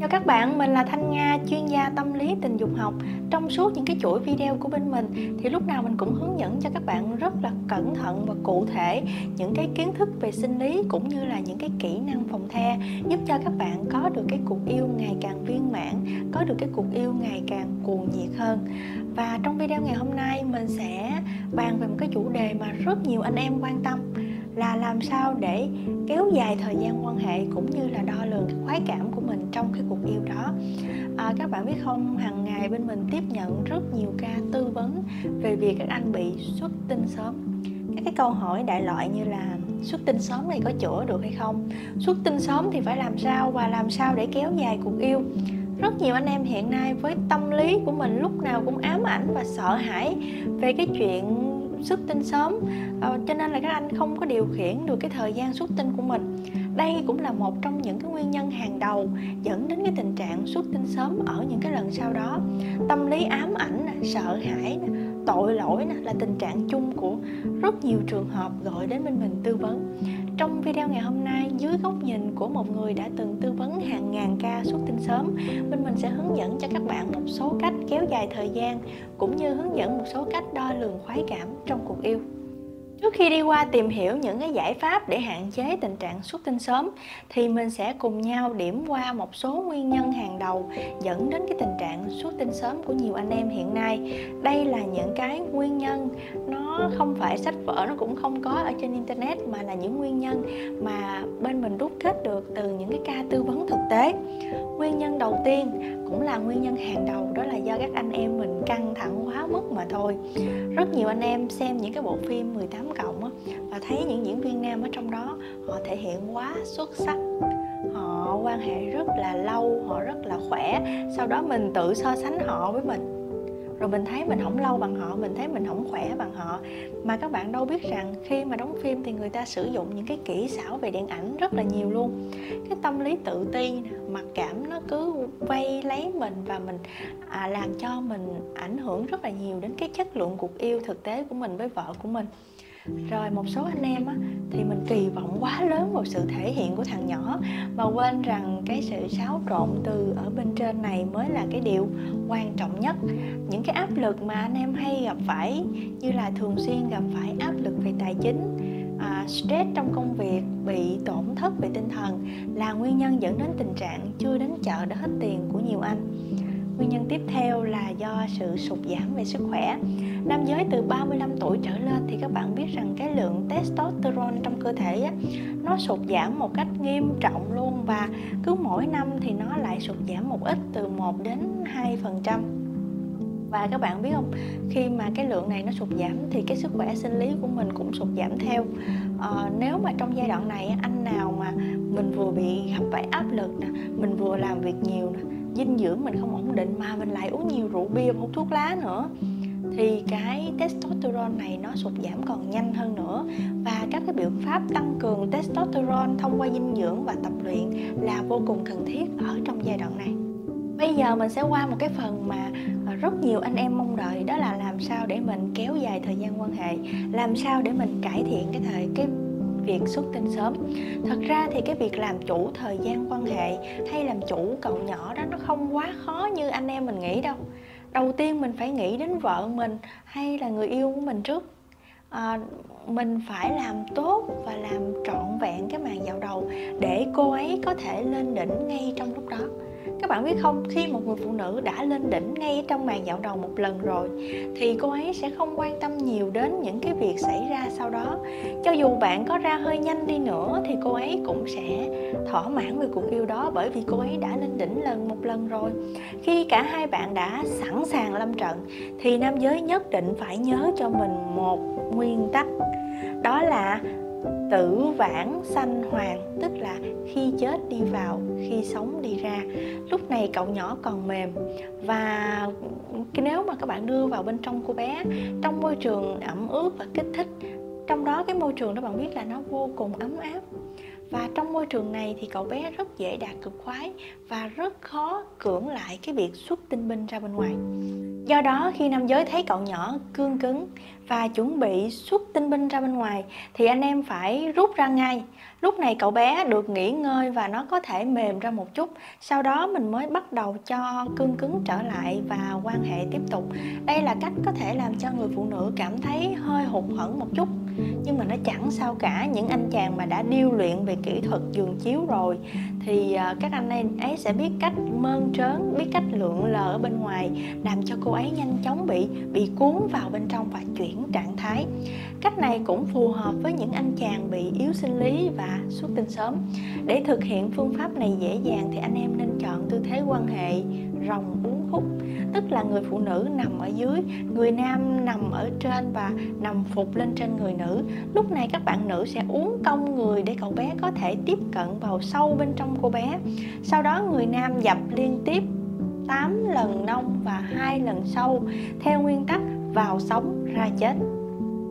Chào các bạn, mình là Thanh Nga, chuyên gia tâm lý tình dục học. Trong suốt những cái chuỗi video của bên mình thì lúc nào mình cũng hướng dẫn cho các bạn rất là cẩn thận và cụ thể những cái kiến thức về sinh lý cũng như là những cái kỹ năng phòng the giúp cho các bạn có được cái cuộc yêu ngày càng viên mãn, có được cái cuộc yêu ngày càng cuồng nhiệt hơn. Và trong video ngày hôm nay mình sẽ bàn về một cái chủ đề mà rất nhiều anh em quan tâm là làm sao để kéo dài thời gian quan hệ cũng như là đo lường cái khoái cảm của mình trong cái cuộc yêu đó. À, các bạn biết không hàng ngày bên mình tiếp nhận rất nhiều ca tư vấn về việc các anh bị xuất tinh sớm. Các cái câu hỏi đại loại như là xuất tinh sớm này có chữa được hay không? Xuất tinh sớm thì phải làm sao và làm sao để kéo dài cuộc yêu? Rất nhiều anh em hiện nay với tâm lý của mình lúc nào cũng ám ảnh và sợ hãi về cái chuyện xuất tinh sớm. À, cho nên là các anh không có điều khiển được cái thời gian xuất tinh của mình. Đây cũng là một trong những cái nguyên nhân hàng đầu dẫn đến cái tình trạng xuất tinh sớm ở những cái lần sau đó. Tâm lý ám ảnh sợ hãi tội lỗi là tình trạng chung của rất nhiều trường hợp gọi đến bên mình tư vấn. Trong video ngày hôm nay dưới góc nhìn của một người đã từng tư vấn hàng ngàn ca xuất tinh sớm. Bên mình sẽ hướng dẫn cho các bạn một số cách kéo dài thời gian, cũng như hướng dẫn một số cách đo lường khoái cảm trong cuộc yêu. Trước khi đi qua tìm hiểu những cái giải pháp để hạn chế tình trạng xuất tinh sớm, thì mình sẽ cùng nhau điểm qua một số nguyên nhân hàng đầu dẫn đến cái tình trạng xuất tinh sớm của nhiều anh em hiện nay. Đây là những cái nguyên nhân, nó không phải sách vở, nó cũng không có ở trên internet, mà là những nguyên nhân mà bên mình rút kết được từ những cái ca tư vấn thực tế. Nguyên nhân đầu tiên cũng là nguyên nhân hàng đầu, đó là do các anh em mình căng thẳng quá mức mà thôi. Rất nhiều anh em xem những cái bộ phim 18 cộng á, và thấy những diễn viên nam ở trong đó, họ thể hiện quá xuất sắc họ quan hệ rất là lâu, họ rất là khỏe, sau đó mình tự so sánh họ với mình rồi mình thấy mình không lâu bằng họ mình thấy mình không khỏe bằng họ. Mà các bạn đâu biết rằng khi mà đóng phim thì người ta sử dụng những cái kỹ xảo về điện ảnh rất là nhiều luôn. Cái tâm lý tự ti mặc cảm nó cứ vây lấy mình và mình à, làm cho mình ảnh hưởng rất là nhiều đến cái chất lượng cuộc yêu thực tế của mình với vợ của mình rồi một số anh em á, thì mình kỳ vọng quá lớn vào sự thể hiện của thằng nhỏ mà quên rằng cái sự xáo trộn từ ở bên trên này mới là cái điều quan trọng nhất. Những cái áp lực mà anh em hay gặp phải như là thường xuyên gặp phải áp lực về tài chính à, stress trong công việc bị tổn thất về tinh thần là nguyên nhân dẫn đến tình trạng chưa đến chợ đã hết tiền của nhiều anh. Nguyên nhân tiếp theo là do sự sụt giảm về sức khỏe. Nam giới từ 35 tuổi trở lên thì các bạn biết rằng cái lượng testosterone trong cơ thể á, nó sụt giảm một cách nghiêm trọng luôn và cứ mỗi năm thì nó lại sụt giảm một ít từ 1 đến 2 phần trăm và các bạn biết không khi mà cái lượng này nó sụt giảm thì cái sức khỏe sinh lý của mình cũng sụt giảm theo à, nếu mà trong giai đoạn này anh nào mà mình vừa bị gặp phải áp lực nè mình vừa làm việc nhiều nè dinh dưỡng mình không ổn định mà mình lại uống nhiều rượu bia hút thuốc lá nữa. Thì cái testosterone này nó sụt giảm còn nhanh hơn nữa. Và các cái biện pháp tăng cường testosterone thông qua dinh dưỡng và tập luyện là vô cùng cần thiết ở trong giai đoạn này. Bây giờ mình sẽ qua một cái phần mà ờ, rất nhiều anh em mong đợi, đó là làm sao để mình kéo dài thời gian quan hệ, làm sao để mình cải thiện cái thời, cái việc xuất tinh sớm. Thật ra thì cái việc làm chủ thời gian quan hệ hay làm chủ cậu nhỏ đó nó không quá khó như anh em mình nghĩ đâu. Đầu tiên mình phải nghĩ đến vợ mình hay là người yêu của mình trước. À, mình phải làm tốt và làm trọn vẹn cái màn dạo đầu để cô ấy có thể lên đỉnh ngay trong lúc đó các bạn biết không? Khi một người phụ nữ đã lên đỉnh ngay trong màn dạo đầu một lần rồi, thì cô ấy sẽ không quan tâm nhiều đến những cái việc xảy ra sau đó. Cho dù bạn có ra hơi nhanh đi nữa, thì cô ấy cũng sẽ thỏa mãn về cuộc yêu đó bởi vì cô ấy đã lên đỉnh lần một lần rồi. Khi cả hai bạn đã sẵn sàng lâm trận, thì nam giới nhất định phải nhớ cho mình một nguyên tắc. Đó là tử vãng sanh hoàng, tức là khi chết đi vào, khi sống đi ra. Lúc này cậu nhỏ còn mềm. Và nếu mà các bạn đưa vào bên trong cô bé, trong môi trường ẩm ướt và kích thích, trong đó cái môi trường đó bạn biết là nó vô cùng ấm áp và trong môi trường này thì cậu bé rất dễ đạt cực khoái và rất khó cưỡng lại cái việc xuất tinh binh ra bên ngoài. Do đó, khi nam giới thấy cậu nhỏ cương cứng và chuẩn bị xuất tinh binh ra bên ngoài, thì anh em phải rút ra ngay. Lúc này cậu bé được nghỉ ngơi và nó có thể mềm ra một chút. Sau đó mình mới bắt đầu cho cương cứng trở lại và quan hệ tiếp tục. Đây là cách có thể làm cho người phụ nữ cảm thấy hơi hụt hẫng một chút nhưng mà nó chẳng sao cả những anh chàng mà đã điêu luyện về kỹ thuật giường chiếu rồi thì à, các anh ấy, ấy sẽ biết cách mơn trớn biết cách lượn lờ ở bên ngoài làm cho cô ấy nhanh chóng bị bị cuốn vào bên trong và chuyển trạng thái. Cách này cũng phù hợp với những anh chàng bị yếu sinh lý và xuất tinh sớm. Để thực hiện phương pháp này dễ dàng thì anh em nên chọn tư thế quan hệ rồng uốn tức là người phụ nữ nằm ở dưới, người nam nằm ở trên và nằm phục lên trên người nữ. Lúc này các bạn nữ sẽ uốn cong người để cậu bé có thể tiếp cận vào sâu bên trong cô bé. Sau đó người nam dập liên tiếp 8 lần nông và hai lần sâu, theo nguyên tắc vào sống ra chết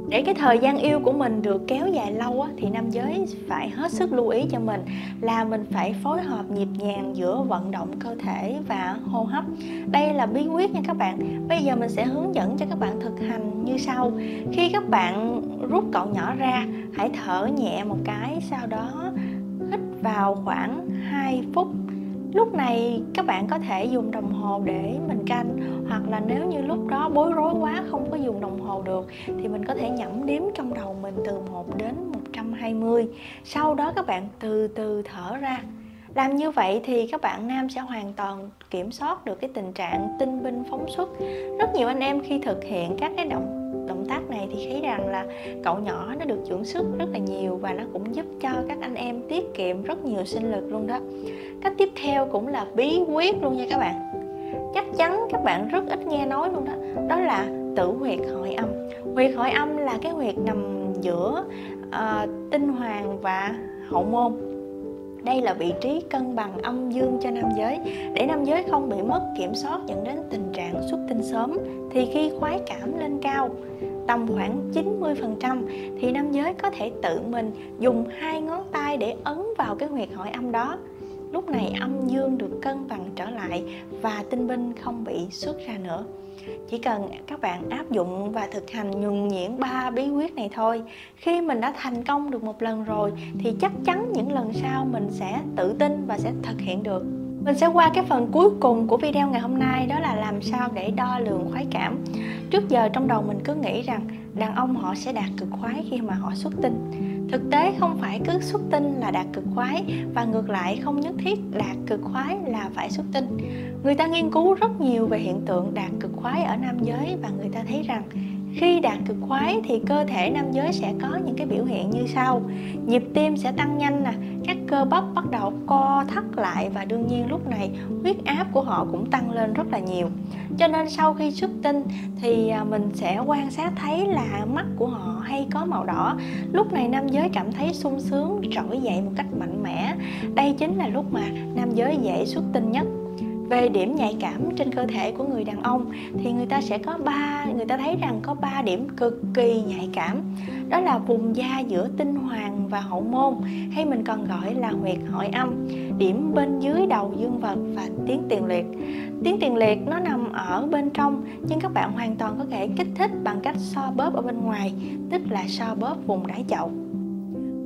để cái thời gian yêu của mình được kéo dài lâu á, thì nam giới phải hết sức lưu ý cho mình là mình phải phối hợp nhịp nhàng giữa vận động cơ thể và hô hấp. Đây là bí quyết nha các bạn. Bây giờ mình sẽ hướng dẫn cho các bạn thực hành như sau. Khi các bạn rút cậu nhỏ ra hãy thở nhẹ một cái sau đó hít vào khoảng 2 phút lúc này các bạn có thể dùng đồng hồ để mình canh, hoặc là nếu như lúc đó bối rối quá không có dùng đồng hồ được, thì mình có thể nhẩm đếm trong đầu mình từ 1 đến 120 sau đó các bạn từ từ thở ra. Làm như vậy thì các bạn nam sẽ hoàn toàn kiểm soát được cái tình trạng tinh binh phóng xuất. Rất nhiều anh em khi thực hiện các cái động động tác này thì thấy rằng là cậu nhỏ nó được dưỡng sức rất là nhiều và nó cũng giúp cho các anh em tiết kiệm rất nhiều sinh lực luôn đó. Cách tiếp theo cũng là bí quyết luôn nha các bạn. Chắc chắn các bạn rất ít nghe nói luôn đó đó là tử huyệt hội âm. Huyệt hội âm là cái huyệt nằm giữa uh, tinh hoàng và hậu môn đây là vị trí cân bằng âm dương cho nam giới. Để nam giới không bị mất kiểm soát dẫn đến tình trạng xuất tinh sớm, thì khi khoái cảm lên cao tầm khoảng 90% thì nam giới có thể tự mình dùng hai ngón tay để ấn vào cái huyệt hội âm đó lúc này âm dương được cân bằng trở lại và tinh binh không bị xuất ra nữa. Chỉ cần các bạn áp dụng và thực hành nhuần nhuyễn ba bí quyết này thôi, khi mình đã thành công được một lần rồi, thì chắc chắn những lần sau mình sẽ tự tin và sẽ thực hiện được. Mình sẽ qua cái phần cuối cùng của video ngày hôm nay, đó là làm sao để đo lường khoái cảm. Trước giờ trong đầu mình cứ nghĩ rằng đàn ông họ sẽ đạt cực khoái khi mà họ xuất tinh thực tế không phải cứ xuất tinh là đạt cực khoái và ngược lại không nhất thiết đạt cực khoái là phải xuất tinh. Người ta nghiên cứu rất nhiều về hiện tượng đạt cực khoái ở nam giới và người ta thấy rằng khi đạt cực khoái thì cơ thể nam giới sẽ có những cái biểu hiện như sau. Nhịp tim sẽ tăng nhanh nè, các cơ bắp bắt đầu co thắt lại và đương nhiên lúc này huyết áp của họ cũng tăng lên rất là nhiều. Cho nên sau khi xuất tinh thì à, mình sẽ quan sát thấy là mắt của họ hay có màu đỏ. Lúc này nam giới cảm thấy sung sướng, trỗi dậy một cách mạnh mẽ. Đây chính là lúc mà nam giới dễ xuất tinh nhất về điểm nhạy cảm trên cơ thể của người đàn ông, thì người ta sẽ có ba, người ta thấy rằng có ba điểm cực kỳ nhạy cảm. Đó là vùng da giữa tinh hoàng và hậu môn, hay mình còn gọi là huyệt hội âm, điểm bên dưới đầu dương vật và tiếng tiền liệt. Tiếng tiền liệt nó nằm ở bên trong, nhưng các bạn hoàn toàn có thể kích thích bằng cách so bóp ở bên ngoài, tức là so bóp vùng đáy chậu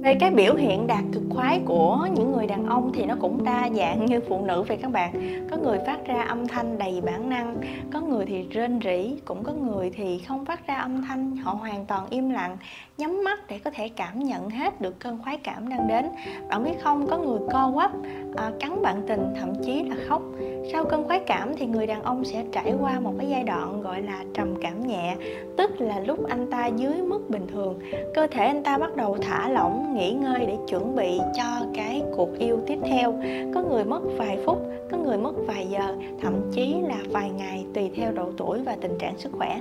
về cái biểu hiện đạt cực khoái của những người đàn ông thì nó cũng đa dạng như phụ nữ vậy các bạn. Có người phát ra âm thanh đầy bản năng có người thì rên rỉ cũng có người thì không phát ra âm thanh họ hoàn toàn im lặng nhắm mắt để có thể cảm nhận hết được cơn khoái cảm đang đến. Bạn biết không có người co quắp à, cắn bạn tình thậm chí là khóc sau cơn khoái cảm thì người đàn ông sẽ trải qua một cái giai đoạn gọi là trầm cảm nhẹ, tức là lúc anh ta dưới mức bình thường. Cơ thể anh ta bắt đầu thả lỏng, nghỉ ngơi để chuẩn bị cho cái cuộc yêu tiếp theo. Có người mất vài phút, có người mất vài giờ, thậm chí là vài ngày tùy theo độ tuổi và tình trạng sức khỏe.